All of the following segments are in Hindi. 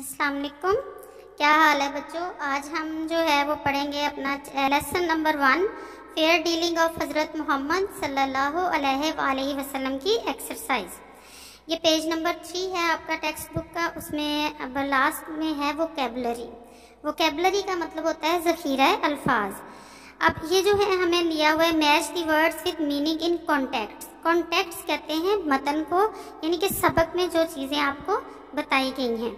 अस्सलाम वालेकुम क्या हाल है बच्चों? आज हम जो है वो पढ़ेंगे अपना lesson number one fair dealing of हज़रत मोहम्मद सल्लल्लाहु अलैहि वसल्लम की एक्सरसाइज ये पेज नंबर थ्री है आपका टेक्स्ट बुक का, उसमें, अब लास्ट में है वो कैबलरी वो कैबलरी का मतलब होता है ज़ख़ीरा अल्फाज। अब ये जो है हमें लिया हुआ है match the words with meaning in context contexts कहते हैं मतन को, यानी कि सबक में जो चीज़ें आपको बताई गई हैं।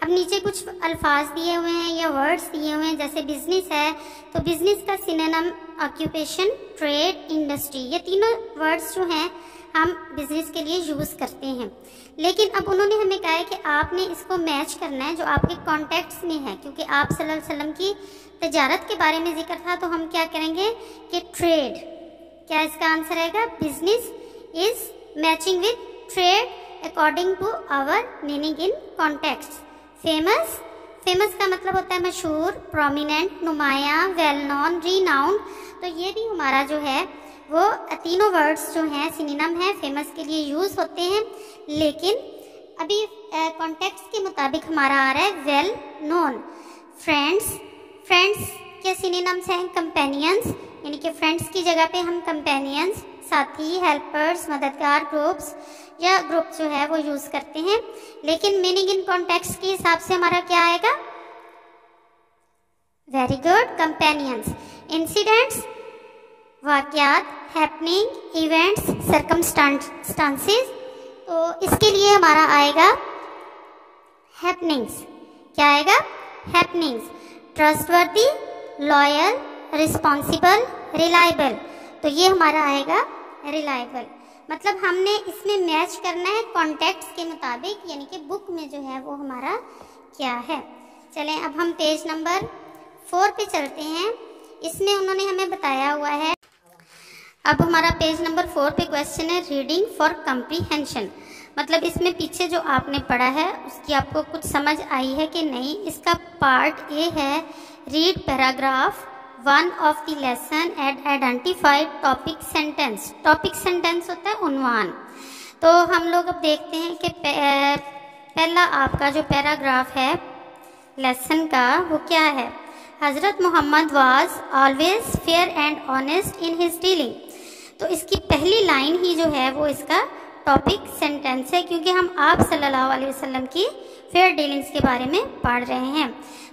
अब नीचे कुछ अल्फाज दिए हुए हैं या वर्ड्स दिए हुए हैं, जैसे बिज़नेस है तो बिज़नेस का सिनेनम ऑक्यूपेशन ट्रेड इंडस्ट्री ये तीनों वर्ड्स जो हैं, हम बिज़नेस के लिए यूज़ करते हैं। लेकिन अब उन्होंने हमें कहा है कि आपने इसको मैच करना है, जो आपके कॉन्टेक्ट्स में है, क्योंकि आप वसल्लम की तजारत के बारे में ज़िक्र था तो हम क्या करेंगे कि ट्रेड क्या इसका आंसर आएगा? Business is matching with trade according to our meaning in context famous famous का मतलब होता है मशहूर प्रोमिनेंट नुमाया वेल नॉन रीनाउंड तो ये भी हमारा जो है, वो तीनों वर्ड्स जो हैं सिनिनम है फ़ेमस के लिए यूज़ होते हैं. लेकिन अभी कॉन्टेक्स्ट के मुताबिक हमारा आ रहा है वेल नोन फ्रेंड्स फ्रेंड्स के सिनिनम्स हैं कंपेनियंस यानी कि फ्रेंड्स की जगह पे हम कंपेनियंस साथी हेल्पर्स मददगार ग्रुप्स या ग्रुप जो है वो यूज़ करते हैं। लेकिन मीनिंग इन कॉन्टेक्स्ट के हिसाब से हमारा क्या आएगा? वेरी गुड कंपेनियंस इंसिडेंट्स वाक्यात हैपनिंग इवेंट्स सरकमस्टांसेस तो इसके लिए हमारा आएगा हैपनिंग्स क्या आएगा? Happenings trustworthy loyal responsible reliable तो ये हमारा आएगा रिलायबल। मतलब हमने इसमें मैच करना है कॉन्टेक्ट्स के मुताबिक, यानी कि बुक में जो है वो हमारा क्या है। चलें, अब हम पेज नंबर फोर पे चलते हैं। इसमें उन्होंने हमें बताया हुआ है। अब हमारा पेज नंबर फोर पे क्वेश्चन है रीडिंग फॉर कंप्रीहेंशन मतलब इसमें पीछे जो आपने पढ़ा है, उसकी आपको कुछ समझ आई है कि नहीं, इसका पार्ट ए है read paragraph one of the lesson and identified topic sentence topic sentence होता है उनवान तो हम लोग अब देखते हैं कि पहला आपका जो पैराग्राफ है लेसन का, वो क्या है? हज़रत Muhammad was always fair and honest in his dealing तो इसकी पहली लाइन ही जो है, वो इसका टॉपिक सेंटेंस है, क्योंकि हम आप सल्लल्लाहु अलैहि वसल्लम की फेयर डीलिंग्स के बारे में पढ़ रहे हैं।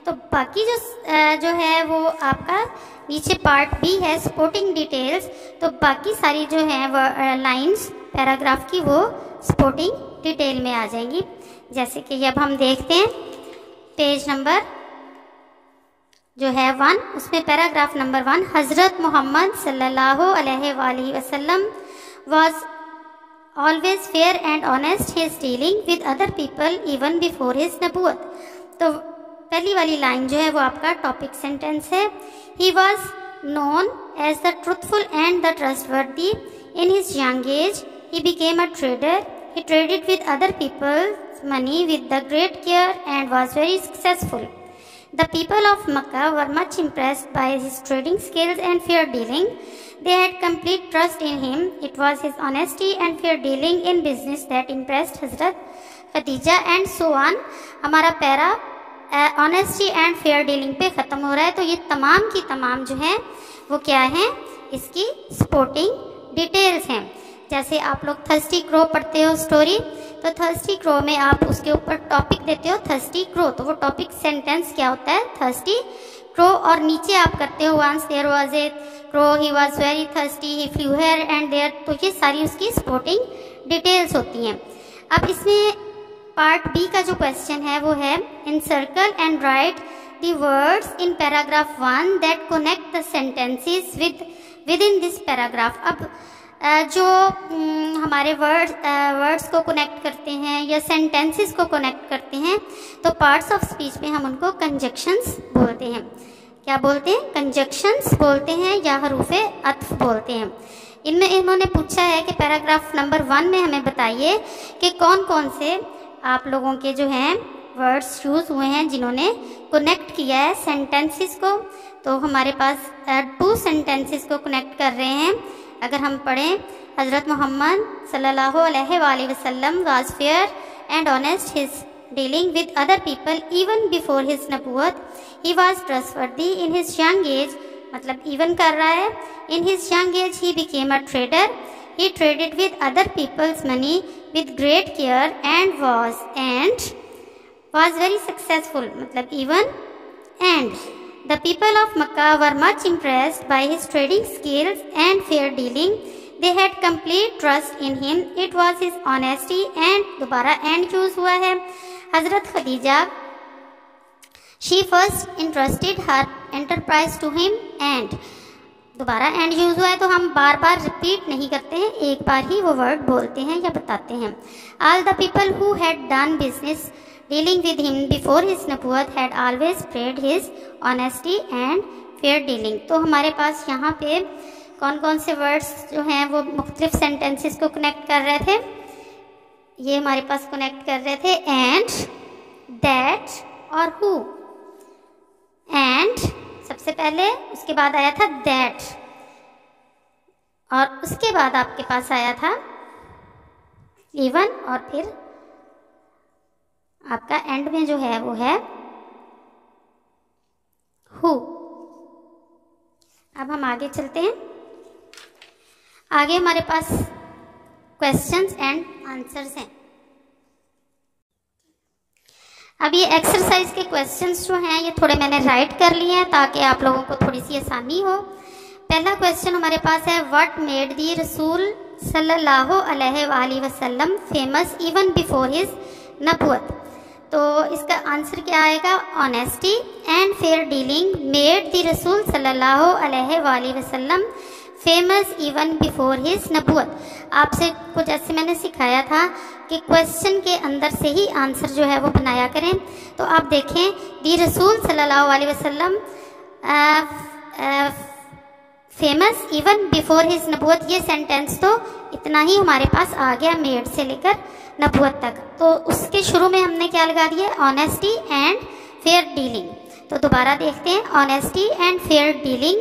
तो बाकी जो जो है वो आपका नीचे पार्ट बी है स्पोर्टिंग डिटेल्स तो बाकी सारी जो है लाइंस पैराग्राफ की वो स्पोर्टिंग डिटेल में आ जाएँगी. जैसे कि अब हम देखते हैं पेज नंबर जो है वन उसमें पैराग्राफ नंबर वन हज़रत मोहम्मद सल्लल्लाहु अलैहि वसल्लम was always fair and honest his dealing with other people even before his नबूत तो पहली वाली लाइन जो है वो आपका टॉपिक सेंटेंस है। He was known as the truthful and the trustworthy in his young age he became a trader he traded with other people money with the great care and was very successful the people of Mecca were much impressed by his trading skills and fair dealing they had complete trust in him it was his honesty and fair dealing in business that impressed हज़रत खदीजा एंड सोआन हमारा para honesty and fair dealing पे ख़त्म हो रहा है तो ये तमाम की तमाम जो है, वो क्या है? इसकी स्पोर्टिंग डिटेल्स हैं। जैसे आप लोग थर्स्टी क्रो पढ़ते हो स्टोरी तो थर्स्टी क्रो में आप उसके ऊपर टॉपिक देते हो थर्स्टी क्रो तो वो टॉपिक सेंटेंस क्या होता है? थर्स्टी क्रो और नीचे आप करते हो once there was a crow he was very thirsty he flew here and there तो ये सारी उसकी स्पोर्टिंग डिटेल्स होती हैं। अब इसमें पार्ट बी का जो क्वेश्चन है, वो है encircle and write the words in paragraph one that connect the sentences with with in this paragraph अब जो हमारे वर्ड्स वर्ड्स को कनेक्ट करते हैं या सेंटेंसेस को कनेक्ट करते हैं तो पार्ट्स ऑफ़ स्पीच में हम उनको कंजक्शंस बोलते हैं। क्या बोलते हैं? कंजक्शंस बोलते हैं या हरूफ अत्फ बोलते हैं। इनमें इन्होंने पूछा है कि पैराग्राफ नंबर वन में हमें बताइए कि कौन कौन से आप लोगों के जो हैं वर्ड्स यूज़ हुए हैं, जिन्होंने कनेक्ट किया है सेंटेंसेस को तो हमारे पास टू सेंटेंसेस को कनेक्ट कर रहे हैं अगर हम पढ़ें, हज़रत मोहम्मद सल्लल्लाहु अलैहि वसल्लम was fair and honest his dealing with other people even before his nabuwat. He was trustworthy in his young age. मतलब इवन कर रहा है in his young age he became a trader he traded with other people's money with great care and was and was very successful मतलब even and the people of Makkah were much impressed by his trading skills and fair dealing they had complete trust in him it was his honesty and दोबारा and use हुआ है हजरत Khadija she first entrusted her enterprise to him and दोबारा एंड यूज़ हुआ है तो हम बार बार रिपीट नहीं करते हैं, एक बार ही वो वर्ड बोलते हैं या बताते हैं। All the people who had done business dealing with him before his नबूत had always praised his honesty and fair dealing तो हमारे पास यहाँ पे कौन कौन से वर्ड्स जो हैं, वो मुख्तलिफ़ सेंटेंसेस को कनेक्ट कर रहे थे। ये हमारे पास कनेक्ट कर रहे थे एंड दैट और हु एंड सबसे पहले उसके बाद आया था दैट और उसके बाद आपके पास आया था इवन और फिर आपका एंड में जो है वो है हु अब हम आगे चलते हैं। आगे हमारे पास क्वेश्चंस एंड आंसर्स हैं। अब ये एक्सरसाइज के क्वेश्चंस जो हैं, ये थोड़े मैंने राइट कर लिए हैं ताकि आप लोगों को थोड़ी सी आसानी हो। पहला क्वेश्चन हमारे पास है व्हाट मेड दी रसूल सल्लल्लाहु अलैहि वसल्लम फ़ेमस इवन बिफोर हिज नबूत तो इसका आंसर क्या आएगा? Honesty and fair dealing made the रसूल सल्लल्लाहु अलैहि वसल्लम फ़ेमस इवन बिफोर हिज नबूत आपसे कुछ ऐसे मैंने सिखाया था कि क्वेश्चन के अंदर से ही आंसर जो है वो बनाया करें। तो आप देखें, दी रसूल सल्लल्लाहु अलैहि वसल्लम फ़ेमस इवन बिफोर हिज नबूत ये सेंटेंस तो इतना ही हमारे पास आ गया मेड से लेकर नबूत तक। तो उसके शुरू में हमने क्या लगा दिया? ऑनेस्टी एंड फेयर डीलिंग तो दोबारा देखते हैं honesty and fair dealing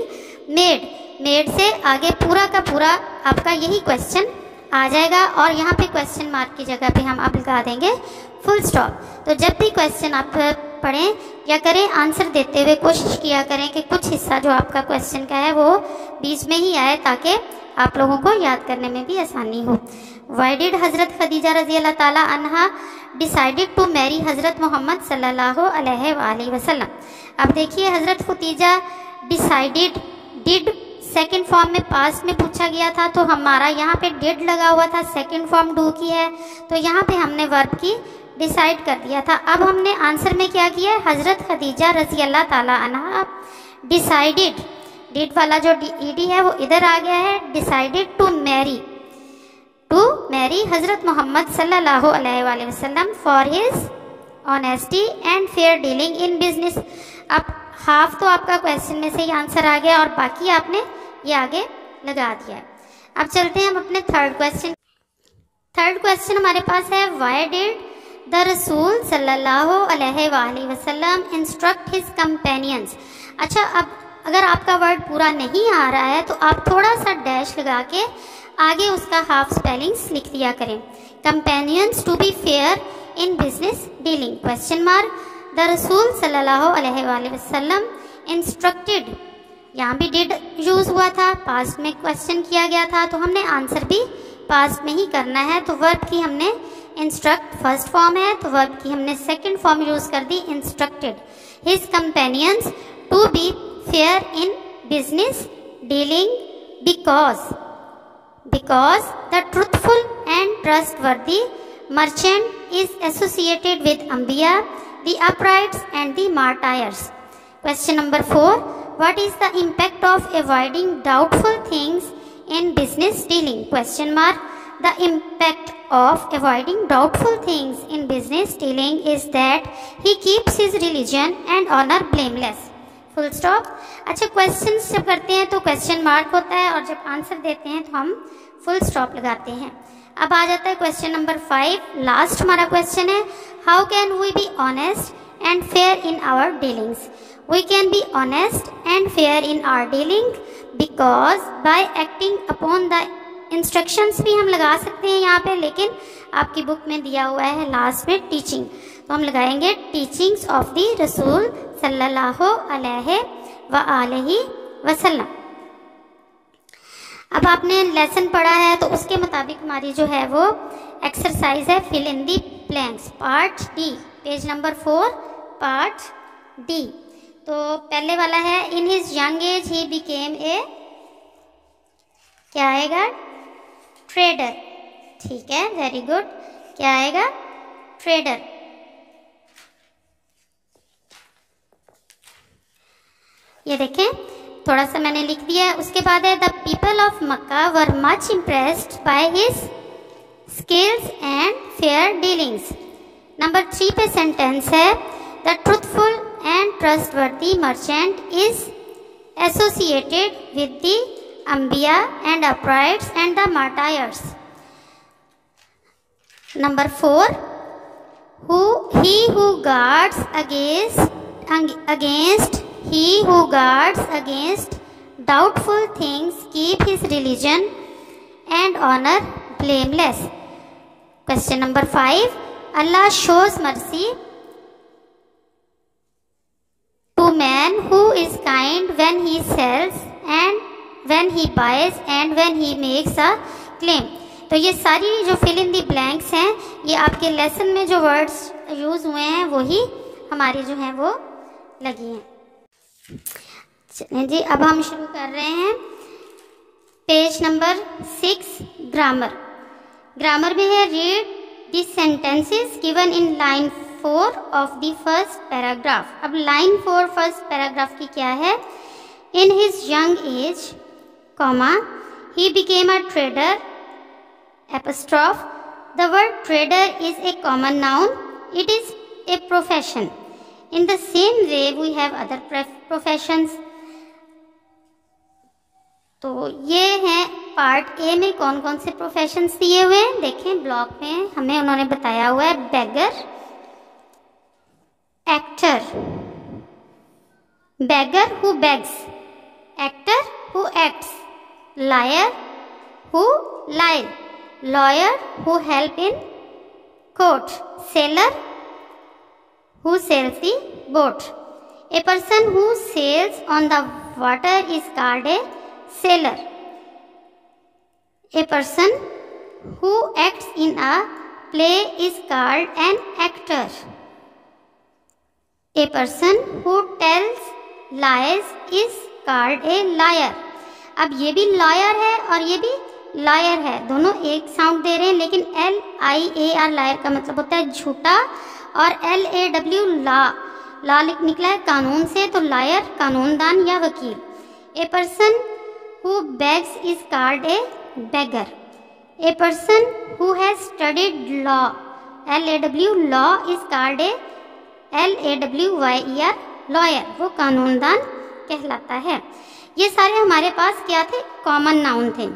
made made से आगे पूरा का पूरा आपका यही क्वेश्चन आ जाएगा और यहाँ पे क्वेश्चन मार्क की जगह पे हम आप लगा देंगे फुल स्टॉप तो जब भी क्वेश्चन आप पढ़ें या करें आंसर देते हुए कोशिश किया करें कि कुछ हिस्सा जो आपका क्वेश्चन का है वो बीच में ही आए ताकि आप लोगों को याद करने में भी आसानी हो. वाई डिड हज़रत खदीजा रज़ी अल्लाह ताला अनहा डिसाइडेड टू मैरी हज़रत मोहम्मद सल्लल्लाहु अलैहि वसल्लम अब देखिए हज़रत Khadija decided did second form में पास में पूछा गया था तो हमारा यहाँ पे डिड लगा हुआ था सेकंड फॉर्म डू की है। तो यहाँ पे हमने वर्ब की डिसाइड कर दिया था। अब हमने आंसर में क्या किया हज़रत खदीजा रज़ी अल्लाह ताला अनहा डिसाइडेड डिड वाला जो ईडी है, वो इधर आ गया है। Decided to marry to marry हज़रत मोहम्मद सल्लल्लाहु for his honesty and fair dealing in business अब हाफ़ तो आपका क्वेश्चन में से ही आंसर आ गया और बाकी आपने ये आगे लगा दिया है। अब चलते हैं हम अपने थर्ड क्वेश्चन थर्ड क्वेश्चन हमारे पास है वाई डिड द रसूल सल्लल्लाहु अलैहि वसल्लम इंस्ट्रक्ट हिज कंपेनियंस अच्छा अब अगर आपका वर्ड पूरा नहीं आ रहा है तो आप थोड़ा सा डैश लगा के आगे उसका हाफ़ स्पेलिंग्स लिख दिया करें। Companions to be fair in business dealing question mark the रसूल सल्लल्लाहु इंस्ट्रक्टेड यहाँ भी डिड यूज़ हुआ था पास्ट में क्वेश्चन किया गया था तो हमने आंसर भी पास्ट में ही करना है तो वर्ब की हमने इंस्ट्रक्ट फ़र्स्ट फॉर्म है तो वर्ब की हमने सेकंड फॉर्म यूज़ कर दी instructed his companions to be fair in business dealing because because the truthful and trustworthy merchant is associated with अम्बिया the uprights and the martyrs question number four What is the impact of avoiding doubtful things in business dealing? Question mark. The impact of avoiding doubtful things in business dealing is that he keeps his religion and honor blameless. Full stop अच्छा क्वेश्चन जब करते हैं तो क्वेश्चन मार्क होता है और जब आंसर देते हैं तो हम फुल स्टॉप लगाते हैं अब आ जाता है क्वेश्चन नंबर फाइव लास्ट हमारा क्वेश्चन है how can we be honest and fair in our dealings we can be honest and fair in our dealing because by acting upon the instructions भी हम लगा सकते हैं यहाँ पे, लेकिन आपकी बुक में दिया हुआ है लास्ट में टीचिंग तो हम लगाएँगे टीचिंग्स ऑफ़ द रसूल सल्लल्लाहु अलैहि व आलिहि वसल्लम। अब आपने लेसन पढ़ा है तो उसके मुताबिक हमारी जो है वो एक्सरसाइज है fill in the blanks part D page number four part D तो पहले वाला है in his young age he became a क्या आएगा? ट्रेडर ठीक है वेरी गुड क्या आएगा? ट्रेडर ये देखें थोड़ा सा मैंने लिख दिया है। उसके बाद है the people of Mecca were much impressed by his skills and fair dealings number three पे सेंटेंस है the truthful and trustworthy merchant is associated with the अम्बिया and uprights and the martyrs number four who, he who guards against against he who guards against doubtful things keep his religion and honor blameless question number 5 allah shows mercy to man who is kind when he sells and when he buys and when he makes a claim तो ये सारी जो फिल इन दी ब्लैंक्स हैं ये आपके लेसन में जो वर्ड्स यूज़ हुए हैं वही हमारी जो हैं वो लगी हैं चलें जी, अब हम शुरू कर रहे हैं। Page number six grammar grammar में है read the sentences given in line four of the first paragraph अब लाइन फोर फ़र्स्ट पैराग्राफ की क्या है? In his young age comma he became a trader apostrophe the word trader is a common noun it is a profession. In the same way, we have other professions. तो ये हैं पार्ट ए में कौन कौन से प्रोफेशन दिए हुए हैं? देखें ब्लॉक में हमें उन्होंने बताया हुआ है beggar actor beggar who begs actor who acts liar who lies lawyer who help in court, sailor who sails the boat a person who sails on the water is called a sailor a person who acts in a play is called an actor a person who tells lies is called a liar अब ये भी लॉयर है और ये भी लायर है दोनों एक साउंड दे रहे हैं लेकिन L I A R liar का मतलब होता है झूठा और एल ए डब्ल्यू ला ला निकला है कानून से तो लायर, कानूनदान या वकील। A person who begs is called a beggar a person who has studied law L A W law is called a L A W Y R lawyer वो कानूनदान कहलाता है। ये सारे हमारे पास क्या थे? कॉमन नाउन थे।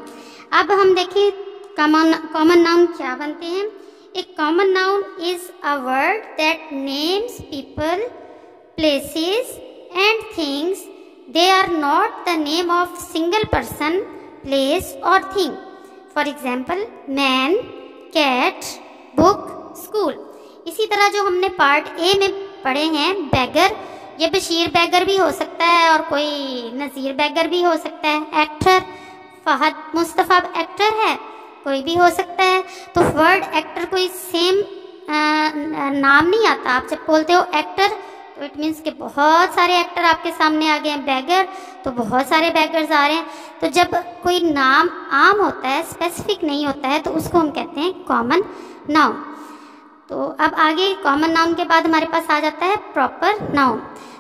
अब हम देखें कॉमन कॉमन नाउन क्या बनते हैं? एक common noun is a word that names people places and things they are not the name of single person place और thing for example man cat book school इसी तरह जो हमने पार्ट ए में पढ़े हैं बैगर ये बशीर बैगर भी हो सकता है और कोई नज़ीर बैगर भी हो सकता है. एक्टर फहद, मुस्तफ़ा एक्टर है. कोई भी हो सकता है। तो वर्ड एक्टर कोई सेम नाम नहीं आता। आप जब बोलते हो एक्टर तो इट मीन्स कि बहुत सारे एक्टर आपके सामने आ गए हैं। बैगर तो बहुत सारे बैगर्स आ रहे हैं। तो जब कोई नाम आम होता है स्पेसिफिक नहीं होता है तो उसको हम कहते हैं कॉमन नाउन तो अब आगे कॉमन नाउन के बाद हमारे पास आ जाता है प्रॉपर नाउन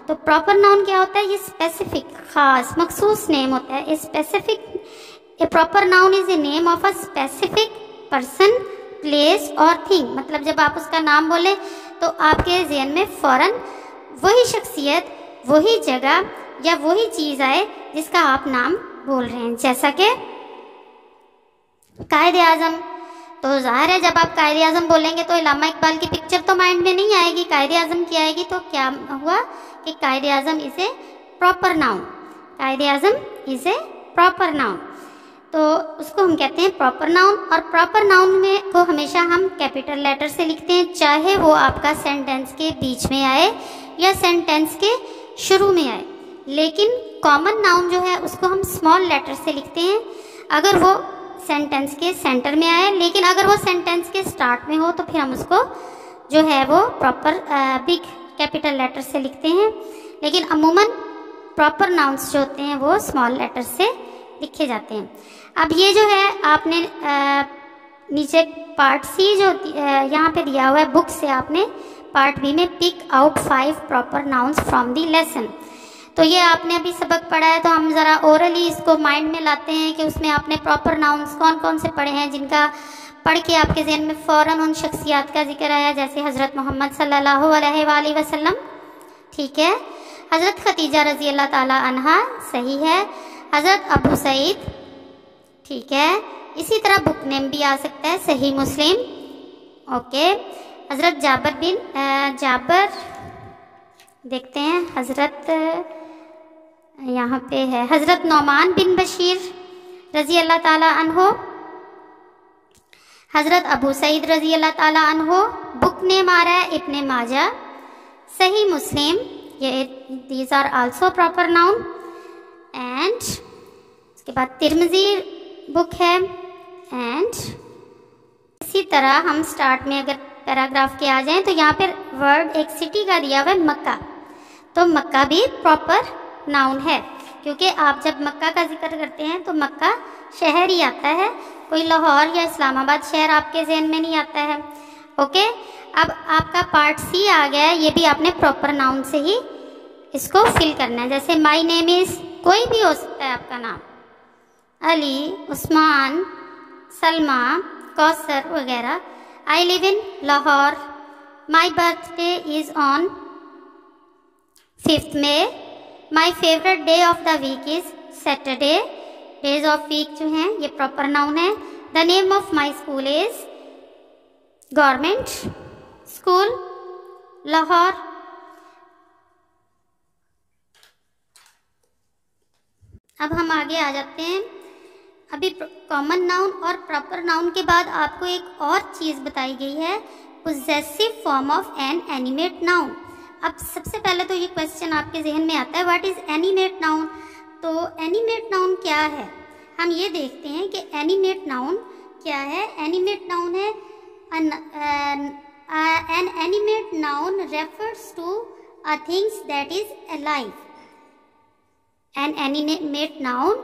तो प्रॉपर नाउन क्या होता है? ये स्पेसिफिक खास, मखसूस नेम होता है। Specific a proper noun is a name of a specific person place और थिंग मतलब जब आप उसका नाम बोले तो आपके जहन में फ़ौरन वही शख्सियत, वही जगह या वही चीज़ आए जिसका आप नाम बोल रहे हैं। जैसा कि कायद आज़म। तो ज़ाहिर है, जब आप कायद आज़म बोलेंगे तो इलामा इकबाल की पिक्चर तो माइंड में नहीं आएगी। कायद आज़म की आएगी तो क्या हुआ कि Quaid Azam is a proper noun Quaid Azam is a proper noun तो उसको हम कहते हैं प्रॉपर नाउन और प्रॉपर नाउन में को हमेशा हम कैपिटल लेटर से लिखते हैं, चाहे वो आपका सेंटेंस के बीच में आए या सेंटेंस के शुरू में आए। लेकिन कॉमन नाउन जो है, उसको हम स्मॉल लेटर से लिखते हैं। अगर वो सेंटेंस के सेंटर में आए, लेकिन अगर वो सेंटेंस के स्टार्ट में हो तो फिर हम उसको जो है वो प्रॉपर बिग कैपिटल लेटर से लिखते हैं। लेकिन अमूमन प्रॉपर नाउन्स जो होते हैं, वो स्मॉल लेटर से लिखे जाते हैं। अब ये जो है आपने आ, नीचे पार्ट सी जो यहाँ पे दिया हुआ है बुक से आपने पार्ट बी में pick out five proper nouns from the lesson तो ये आपने अभी सबक पढ़ा है तो हम ज़रा ओरली इसको माइंड में लाते हैं कि उसमें आपने प्रॉपर नाउन्स कौन कौन से पढ़े हैं जिनका पढ़ के आपके जहन में फ़ौरन उन शख्सियात का ज़िक्र आया जैसे हज़रत मोहम्मद अलैहि वसल्लम। ठीक है? हज़रत खतीजा रज़ी अल्लाह ताला सही है। हज़रत अबू सईद। ठीक है, इसी तरह बुक नेम भी आ सकता है, सही मुस्लिम। ओके, हज़रत जाबर बिन जाबर। देखते हैं, हज़रत यहाँ पे है। हज़रत नौमान बिन बशीर रज़ी अल्लाह ताला अनहो। हज़रत अबू सईद रज़ी अल्लाह ताला अनहो। बुक नेम आ रहा है, इब्ने माजा। सही मुस्लिम, ये these are also proper noun and उसके बाद तिरमजी बुक है। एंड इसी तरह हम स्टार्ट में अगर पैराग्राफ के आ जाएँ तो यहाँ पर वर्ड एक सिटी का दिया हुआ है, मक्का। तो मक्का भी प्रॉपर नाउन है, क्योंकि आप जब मक्का का ज़िक्र करते हैं तो मक्का शहर ही आता है। कोई लाहौर या इस्लामाबाद शहर आपके जहन में नहीं आता है। ओके? अब आपका पार्ट सी आ गया है, ये भी आपने प्रॉपर नाउन से ही इसको फिल करना है। जैसे माई नेम इज़ कोई भी हो सकता है आपका नाम। अली, उस्मान, सलमा, कौसर वगैरह। I live in Lahore my birthday is on fifth May my favourite day of the week is Saturday days of week जो हैं, ये प्रॉपर नाउन है। The name of my school is government school Lahore अब हम आगे आ जाते हैं। अभी कॉमन नाउन और प्रॉपर नाउन के बाद आपको एक और चीज़ बताई गई है possessive form of an animate noun अब सबसे पहले तो ये क्वेश्चन आपके जहन में आता है व्हाट इज़ एनिमेट नाउन तो एनिमेट नाउन क्या है? हम ये देखते हैं कि एनिमेट नाउन क्या है? एनिमेट नाउन है an animate noun refers to a things that is alive an animate noun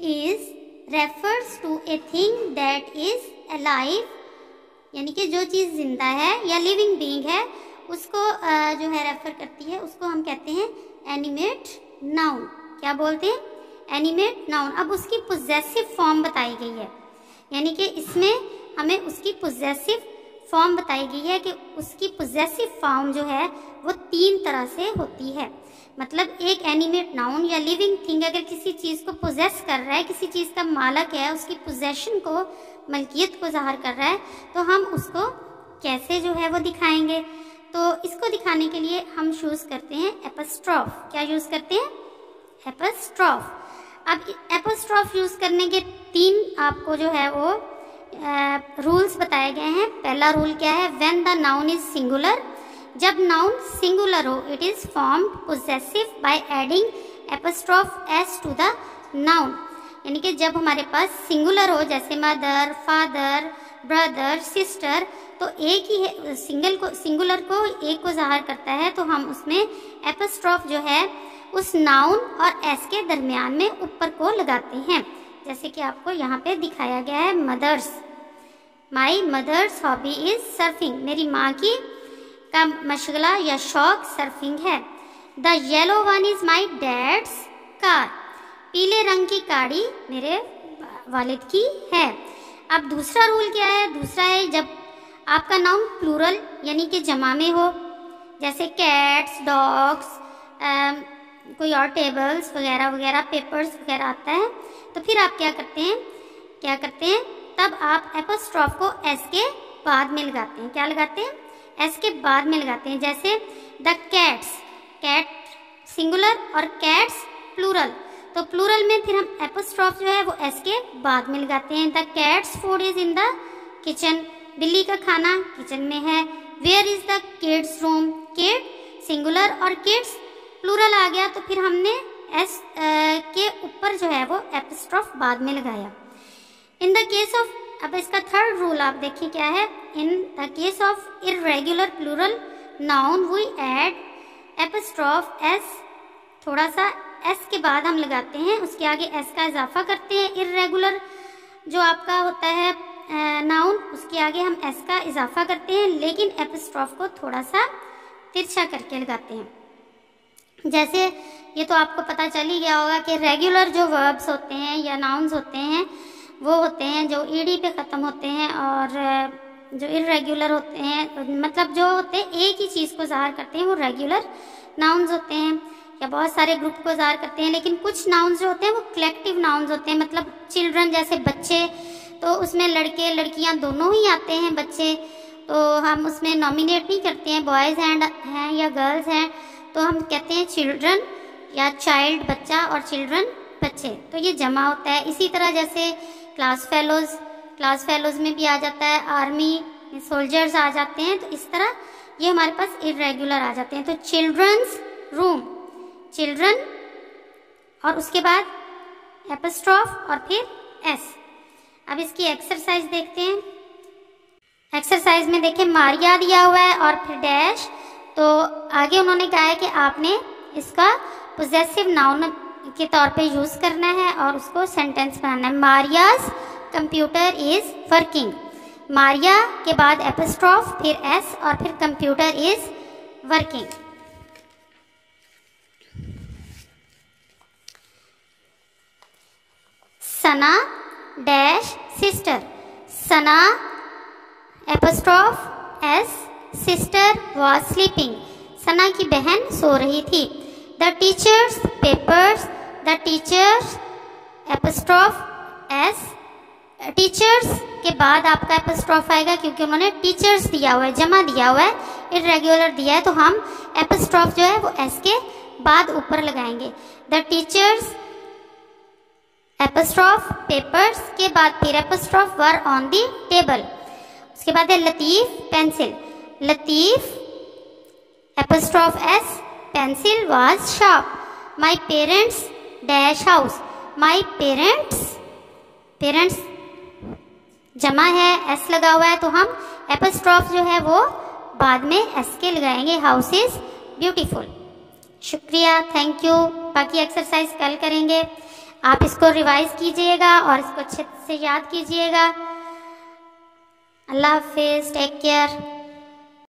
is refers to a thing that is alive यानी कि जो चीज़ ज़िंदा है या लिविंग बीइंग है, उसको जो है रेफर करती है, उसको हम कहते हैं एनिमेट नाउन क्या बोलते हैं? एनिमेट नाउन अब उसकी पोजेसिव फॉर्म बताई गई है। यानी कि इसमें हमें उसकी पोजेसिव फॉर्म बताई गई है कि उसकी पोजेसिव फॉर्म जो है, वो तीन तरह से होती है। मतलब एक एनिमेट नाउन या लिविंग थिंग अगर किसी चीज़ को पोजेस कर रहा है, किसी चीज़ का मालक है, उसकी पोजेशन को, मलकियत को ज़ाहिर कर रहा है तो हम उसको कैसे जो है वो दिखाएँगे? तो इसको दिखाने के लिए हम यूज़ करते हैं एपस्ट्रॉफ क्या यूज़ करते हैं? एपस्ट्रॉफ अब एपस्ट्रॉफ यूज़ करने के तीन आपको जो है वो रूल्स बताए गए हैं। पहला रूल क्या है? When the noun is singular जब नाउन सिंगुलर हो it is form possessive by adding apostrophe S to the noun यानी कि जब हमारे पास सिंगुलर हो, जैसे मदर फादर ब्रदर सिस्टर तो एक ही सिंगल को सिंगुलर को एक को ज़ाहिर करता है तो हम उसमें एपस्ट्रॉफ जो है, उस नाउन और एस के दरमियान में ऊपर को लगाते हैं। जैसे कि आपको यहाँ पे दिखाया गया है mother's my mother's hobby is surfing मेरी माँ की का मशगला या शौक सर्फिंग है। The yellow one is my dad's car. पीले रंग की गाड़ी मेरे वालिद की है। अब दूसरा रूल क्या है? दूसरा है जब आपका नाउन प्लूरल यानी कि जमा में हो। जैसे कैट्स डॉग्स कोई और टेबल्स वगैरह वगैरह पेपर्स वगैरह आता है तो फिर आप क्या करते हैं? क्या करते हैं? तब आप एपोस्ट्रॉफ को एस के बाद में लगाते हैं। क्या लगाते हैं? एस के बाद में लगाते हैं, जैसे द कैट्स कैट सिंगुलर और कैट्स प्लूरल तो प्लूरल में फिर हम एपोस्ट्रॉफ जो है वो एस के बाद में लगाते हैं. The cat's food is in the kitchen बिल्ली का खाना किचन में है. Where is the kid's room kid singular और किड्स प्लूरल आ गया तो फिर हमने एस के ऊपर जो है वो एपोस्ट्रॉफ बाद में लगाया. इन द केस ऑफ़ अब इसका थर्ड रूल आप देखिए क्या है? In the case of irregular plural noun we add apostrophe S थोड़ा सा एस के बाद हम लगाते हैं, उसके आगे एस का इजाफा करते हैं इरेगुलर जो आपका होता है नाउन उसके आगे हम एस का इजाफा करते हैं, लेकिन एपस्ट्रॉफ को थोड़ा सा तिरछा करके लगाते हैं। जैसे ये तो आपको पता चल ही गया होगा कि रेगुलर जो वर्ब्स होते हैं या नाउन्स होते हैं वो होते हैं जो ईडी पे ख़त्म होते हैं और जो इरेगुलर होते हैं मतलब जो होते हैं, एक ही चीज़ को ज़ाहिर करते हैं, वो रेगुलर नाउन्स होते हैं। या बहुत सारे ग्रुप को जार करते हैं, लेकिन कुछ नाउन्स जो होते हैं, वो कलेक्टिव नाउन्स होते हैं। मतलब चिल्ड्रन जैसे बच्चे तो उसमें लड़के, लड़कियाँ दोनों ही आते हैं बच्चे। तो हम उसमें नॉमिनेट नहीं करते हैं बॉयज़ एंड हैं या गर्ल्स हैं। तो हम कहते हैं चिल्ड्रन या चाइल्ड बच्चा और चिल्ड्रन बच्चे। तो ये जमा होता है। इसी तरह जैसे क्लास फेलोज क्लास फेलोज में भी आ जाता है आर्मी सोल्जर्स आ जाते हैं तो इस तरह ये हमारे पास इरेगुलर आ जाते हैं। तो चिल्ड्रंस रूम चिल्ड्रन और उसके बाद एपस्ट्रॉफ और फिर एस अब इसकी एक्सरसाइज देखते हैं। एक्सरसाइज में देखें मारिया दिया हुआ है और फिर डैश तो आगे उन्होंने कहा है कि आपने इसका पोजेसिव नाउन के तौर पे यूज़ करना है और उसको सेंटेंस बनाना है। Maria's computer is working Maria के बाद एपस्ट्रॉफ फिर एस और फिर computer is working Sana dash sister Sana apostrophe S sister was sleeping Sana की बहन सो रही थी। The teacher's papers the teacher's apostrophe S teacher's के बाद आपका एपस्ट्रॉफ आएगा क्योंकि उन्होंने टीचर्स दिया हुआ है, जमा दिया हुआ है इरेगुलर दिया है तो हम एपस्ट्रॉफ जो है वो एस के बाद ऊपर लगाएँगे। द टीचर्स एपस्ट्रॉफ पेपर्स के बाद फिर apostrophe were on the table उसके बाद है Latif pencil Latif apostrophe S pencil was sharp my parents dash house my parents parents जमा है एस लगा हुआ है तो हम एपस्ट्रॉफ जो है वो बाद में एस के लगाएँगे हाउस इज़ ब्यूटीफुल शुक्रिया थैंक यू बाकी एक्सरसाइज कल करेंगे। आप इसको रिवाइज कीजिएगा और इसको अच्छे से याद कीजिएगा। अल्लाह हाफिज़ टेक केयर